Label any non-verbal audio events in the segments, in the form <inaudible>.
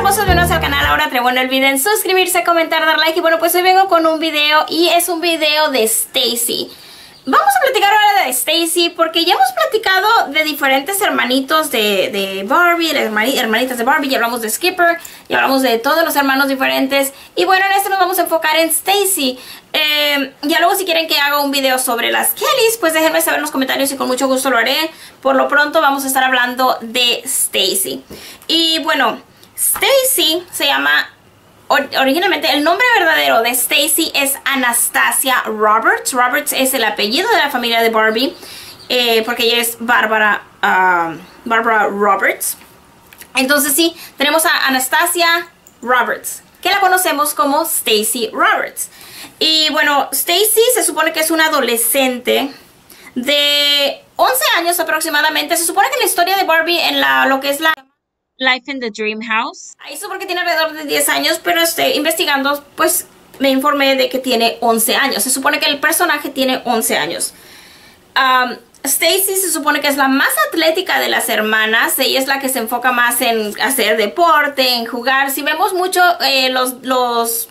hermosos, bienvenidos al canal Ahora Trevo. No olviden suscribirse, comentar, dar like. Y bueno, pues hoy vengo con un video y es un video de Stacy. Vamos a platicar ahora de Stacy porque ya hemos platicado de diferentes hermanitos de, de Barbie, hermanitas de Barbie, ya hablamos de Skipper, ya hablamos de todos los hermanos diferentes. Y bueno, en este nos vamos a enfocar en Stacy. Eh, ya luego si quieren que haga un video sobre las Kellys, pues déjenme saber en los comentarios y con mucho gusto lo haré. Por lo pronto vamos a estar hablando de Stacy. Y bueno, Stacy se llama originalmente el nombre verdadero de Stacy es Anastasia Roberts. Roberts es el apellido de la familia de Barbie, eh, porque ella es Barbara, um, Barbara Roberts. Entonces sí, tenemos a Anastasia Roberts, que la conocemos como Stacy Roberts. Y bueno, Stacy se supone que es una adolescente de 11 años aproximadamente. Se supone que la historia de Barbie en la, lo que es la Life in the Dream House. Ahí supo que tiene alrededor de 10 años, pero estoy investigando, pues me informé de que tiene 11 años. Se supone que el personaje tiene 11 años. Stacy se supone que es la más atlética de las hermanas. Ella es la que se enfoca más en hacer deporte, en jugar. Si vemos mucho eh, los, los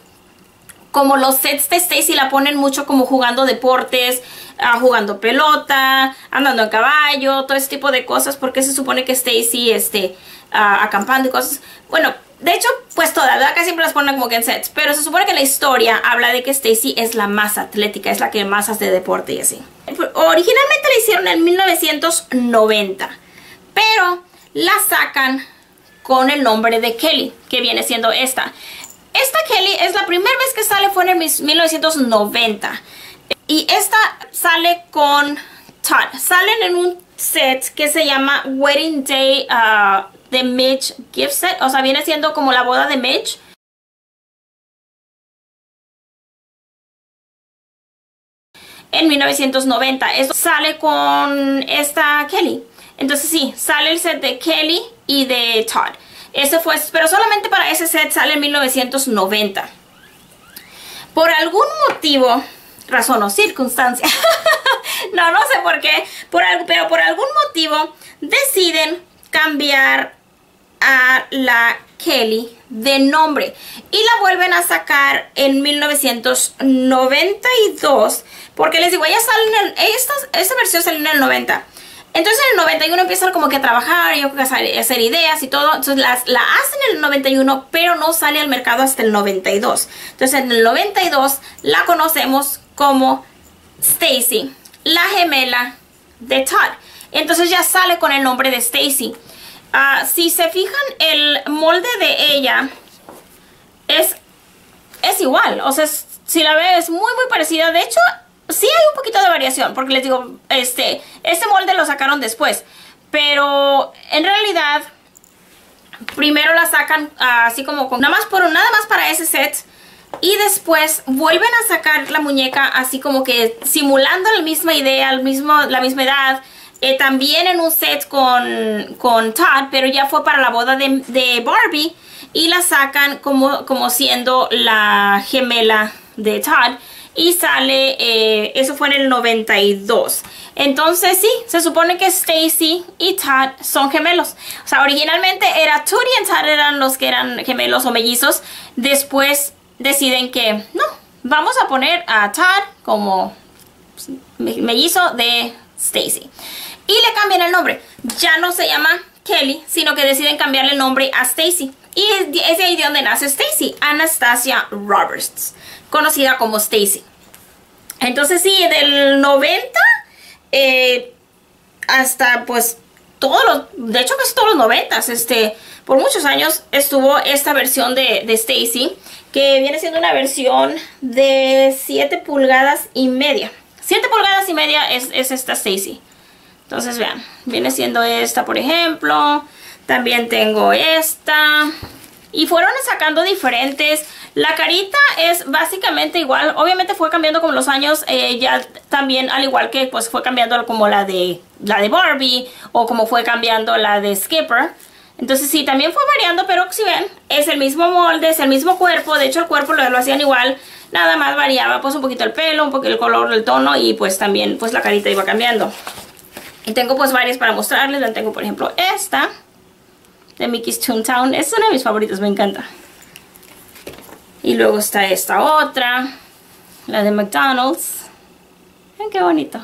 como los sets de Stacy la ponen mucho como jugando deportes, uh, jugando pelota, andando en caballo, todo ese tipo de cosas, porque se supone que Stacy este, acampando y cosas. Bueno, de hecho, pues todas, ¿verdad? Que siempre las ponen como que en sets. Pero se supone que la historia habla de que Stacy es la más atlética, es la que más hace deporte y así. Originalmente la hicieron en 1990, pero la sacan con el nombre de Kelly, que viene siendo esta. Esta Kelly es la primera vez que sale, fue en el 1990. Y esta sale con Todd. Salen en un set que se llama Wedding Day uh, de Mitch Gift Set. O sea, viene siendo como la boda de Mitch. En 1990. Esto sale con esta Kelly. Entonces sí, sale el set de Kelly y de Todd. Ese fue, pero solamente para ese set sale en 1990. Por algún motivo, razón o circunstancia, <laughs> no, no sé por qué, pero por algún motivo deciden cambiar a la Kelly de nombre y la vuelven a sacar en 1992 porque les digo, ella salen en esta, esta versión salió en el 90 entonces en el 91 empiezan como que a trabajar y a hacer ideas y todo. Entonces las, la hacen en el 91, pero no sale al mercado hasta el 92. Entonces en el 92 la conocemos como Stacy, la gemela de Todd. Entonces ya sale con el nombre de Stacy. Ah, si se fijan, el molde de ella es, es igual. O sea, si la ves es muy muy parecida. De hecho, sí hay un poquito de variación, porque les digo, este, este molde lo sacaron después, pero en realidad primero la sacan así como con, nada más por nada más para ese set y después vuelven a sacar la muñeca así como que simulando la misma idea, el mismo, la misma edad, eh, también en un set con, con Todd, pero ya fue para la boda de, de Barbie y la sacan como, como siendo la gemela de Todd y sale, eh, eso fue en el 92. Entonces sí, se supone que Stacy y Todd son gemelos. O sea, originalmente era Tootie y Todd eran los que eran gemelos o mellizos. Después deciden que no, vamos a poner a Todd como mellizo de Stacy. Y le cambian el nombre. Ya no se llama Kelly, sino que deciden cambiarle el nombre a Stacy. Y es de ahí de donde nace Stacy, Anastasia Roberts, conocida como Stacy. Entonces sí, del 90 eh, hasta pues todos los, de hecho casi todos los 90, este, por muchos años estuvo esta versión de, de Stacy, que viene siendo una versión de 7 pulgadas y media. 7 pulgadas y media es, es esta Stacy. Entonces vean, viene siendo esta por ejemplo, también tengo esta, y fueron sacando diferentes la carita es básicamente igual, obviamente fue cambiando con los años, eh, ya también al igual que pues fue cambiando como la de, la de Barbie o como fue cambiando la de Skipper. Entonces sí, también fue variando, pero si ven, es el mismo molde, es el mismo cuerpo, de hecho el cuerpo lo, hacían igual, nada más variaba pues un poquito el pelo, un poquito el color, el tono y pues también pues la carita iba cambiando. Y tengo pues varias para mostrarles, tengo por ejemplo esta, de Mickey's Toontown. Es una de mis favoritos, me encanta. Y luego está esta otra, la de McDonald's. Miren qué bonito.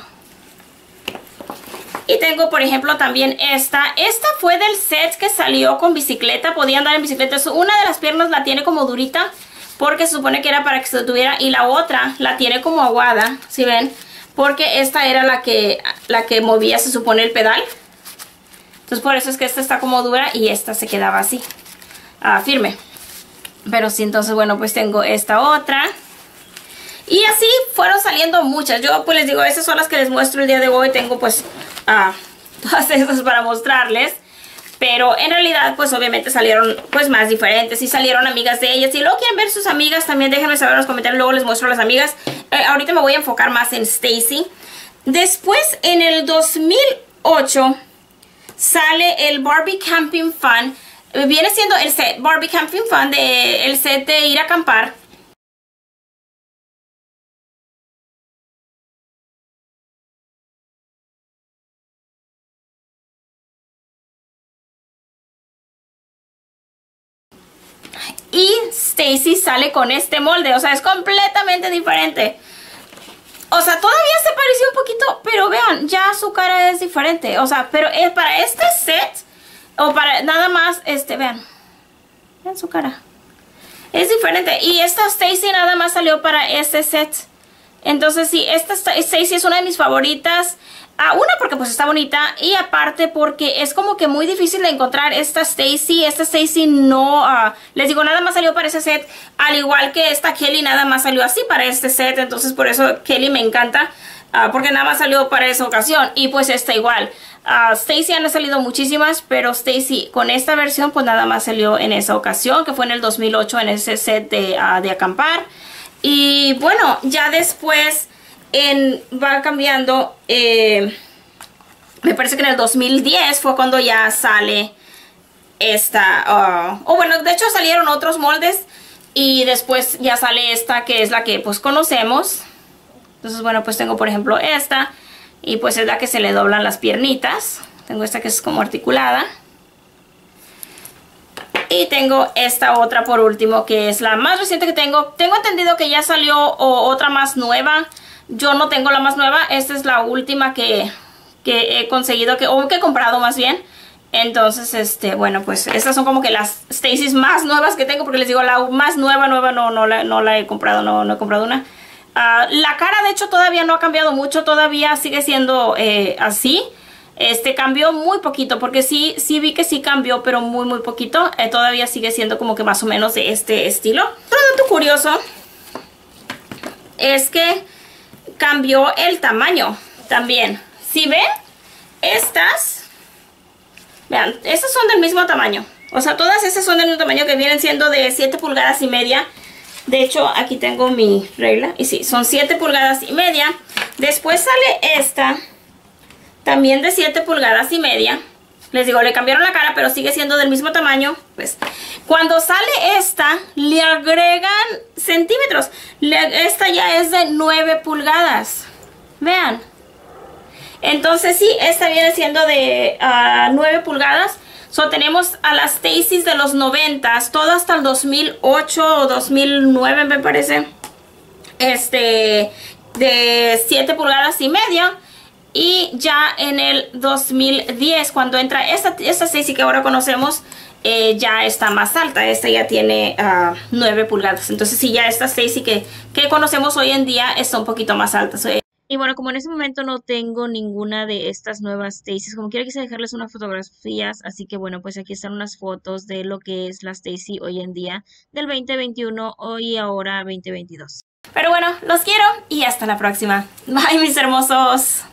Y tengo, por ejemplo, también esta. Esta fue del set que salió con bicicleta. Podía andar en bicicleta. Una de las piernas la tiene como durita. Porque se supone que era para que se tuviera. Y la otra la tiene como aguada. Si ven. Porque esta era la que, la que movía, se supone, el pedal. Entonces por eso es que esta está como dura y esta se quedaba así. Ah, firme. Pero sí, entonces bueno, pues tengo esta otra. Y así fueron saliendo muchas. Yo pues les digo, esas son las que les muestro el día de hoy. Tengo pues ah, todas estas para mostrarles. Pero en realidad pues obviamente salieron pues más diferentes y salieron amigas de ellas. Si luego quieren ver sus amigas también déjenme saber en los comentarios. Luego les muestro las amigas. Eh, ahorita me voy a enfocar más en Stacy. Después en el 2008 sale el Barbie Camping Fun. Viene siendo el set Barbie Camping Fun de el set de ir a acampar Y Stacy sale con este molde, o sea, es completamente diferente. O sea, todavía se pareció un poquito, pero vean, ya su cara es diferente. O sea, pero es para este set, o para nada más, este, vean. Vean su cara. Es diferente. Y esta Stacy nada más salió para este set. Entonces, sí, esta Stacy es una de mis favoritas. Ah, una porque pues está bonita y aparte porque es como que muy difícil de encontrar esta Stacy. Esta Stacy no, ah, les digo, nada más salió para ese set. Al igual que esta Kelly nada más salió así para este set. Entonces por eso Kelly me encanta. Ah, porque nada más salió para esa ocasión. Y pues esta igual. Stacy han salido muchísimas, pero Stacy con esta versión pues nada más salió en esa ocasión. Que fue en el 2008 en ese set de, de acampar. Y bueno, ya después va cambiando. Eh, me parece que en el 2010 fue cuando ya sale esta. Uh, o bueno, de hecho salieron otros moldes. Y después ya sale esta que es la que pues conocemos. Entonces bueno, pues tengo por ejemplo esta. Y pues es la que se le doblan las piernitas. Tengo esta que es como articulada. Y tengo esta otra por último que es la más reciente que tengo. Tengo entendido que ya salió otra más nueva. Yo no tengo la más nueva, esta es la última que, he conseguido, que, o que he comprado más bien. Entonces, este, bueno, pues estas son como que las Stacy's más nuevas que tengo, porque les digo, la más nueva, nueva no, no, la, no la he comprado, no, no he comprado una. Ah, la cara, de hecho, todavía no ha cambiado mucho, todavía sigue siendo eh, así. Este, cambió muy poquito, porque sí, sí vi que sí cambió, pero muy, muy poquito. Eh, todavía sigue siendo como que más o menos de este estilo. Otro dato curioso es que cambió el tamaño también. Si ven, estas, vean, estas son del mismo tamaño. O sea, todas estas son del mismo tamaño que vienen siendo de 7 pulgadas y media. De hecho, aquí tengo mi regla. Y sí, son 7 pulgadas y media. Después sale esta, también de 7 pulgadas y media. Les digo, le cambiaron la cara, pero sigue siendo del mismo tamaño. Pues, cuando sale esta, le agregan centímetros. esta ya es de 9 pulgadas. Vean. Entonces sí, esta viene siendo de 9 ah, pulgadas. So, tenemos a las Stacy's de los 90, todo hasta el 2008 o 2009 me parece. Este, de 7 pulgadas y media. Y ya en el 2010, cuando entra esta, esta Stacy que ahora conocemos, eh, ya está más alta. Esta ya tiene 9 ah, pulgadas. Entonces sí, ya esta Stacy que, que conocemos hoy en día está un poquito más alta. y bueno, como en este momento no tengo ninguna de estas nuevas Stacy's, como quiera quise dejarles unas fotografías, así que bueno, pues aquí están unas fotos de lo que es la Stacy hoy en día del 2021 y ahora 2022. Pero bueno, los quiero y hasta la próxima. Bye mis hermosos.